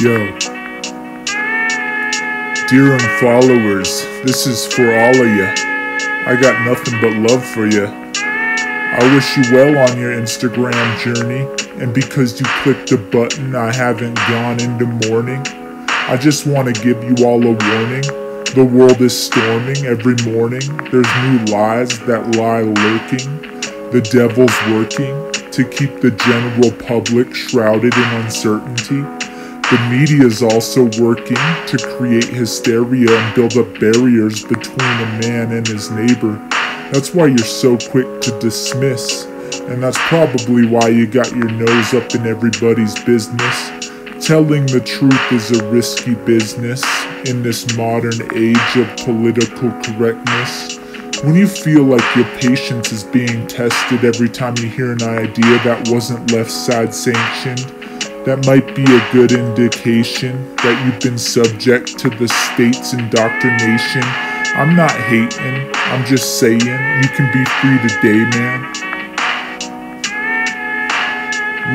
Yo. Dear unfollowers, this is for all of you. I got nothing but love for you. I wish you well on your Instagram journey, and because you clicked the button, I haven't gone into mourning. I just want to give you all a warning. The world is storming every morning. There's new lies that lie lurking. The devil's working to keep the general public shrouded in uncertainty. The media is also working to create hysteria and build up barriers between a man and his neighbor. That's why you're so quick to dismiss, and that's probably why you got your nose up in everybody's business. Telling the truth is a risky business in this modern age of political correctness. When you feel like your patience is being tested every time you hear an idea that wasn't left side sanctioned, that might be a good indication that you've been subject to the state's indoctrination. I'm not hating, I'm just saying you can be free today, man.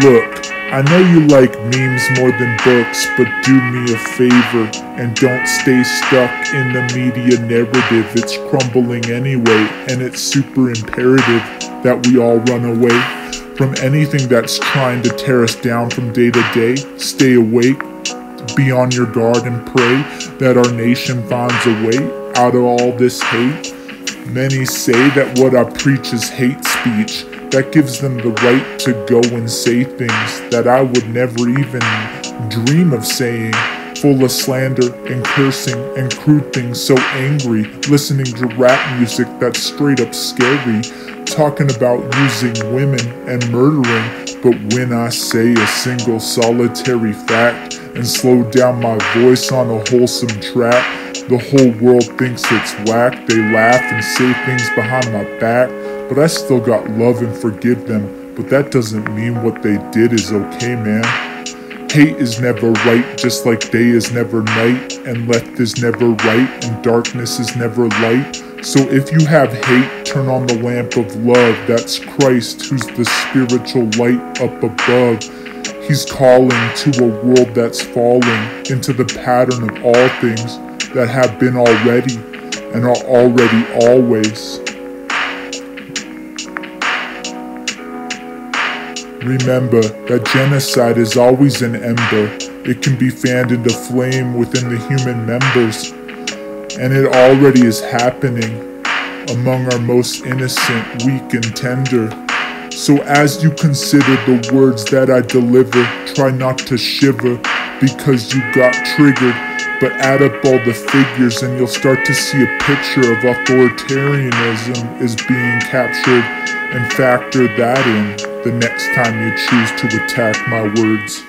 Look, I know you like memes more than books, but do me a favor and don't stay stuck in the media narrative. It's crumbling anyway, and it's super imperative that we all run away from anything that's trying to tear us down from day to day. Stay awake, be on your guard, and pray that our nation finds a way out of all this hate. Many say that what I preach is hate speech that gives them the right to go and say things that I would never even dream of saying. Full of slander and cursing and crude things, so angry. Listening to rap music that's straight up scary. Talking about using women and murdering. But when I say a single solitary fact and slow down my voice on a wholesome track, the whole world thinks it's whack. They laugh and say things behind my back. But I still got love and forgive them. But that doesn't mean what they did is okay, man. Hate is never right, just like day is never night, and left is never right, and darkness is never light. So if you have hate, turn on the lamp of love. That's Christ, who's the spiritual light up above. He's calling to a world that's falling into the pattern of all things that have been already and are already always. Remember that genocide is always an ember. It can be fanned into flame within the human members, and it already is happening among our most innocent, weak, and tender. So, as you consider the words that I deliver, try not to shiver because you got triggered, but add up all the figures and you'll start to see a picture of authoritarianism is being captured and factor that in the next time you choose to attack my words.